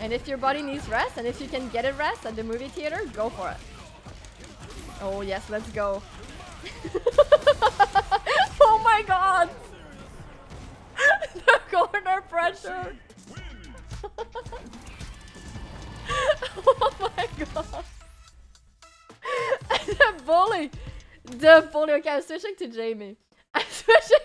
And if your body needs rest, and if you can get it rest at the movie theater, go for it. Oh yes, let's go. oh my god! the corner pressure! oh my god! the bully! The bully. Okay, I'm switching to Jamie. I'm switching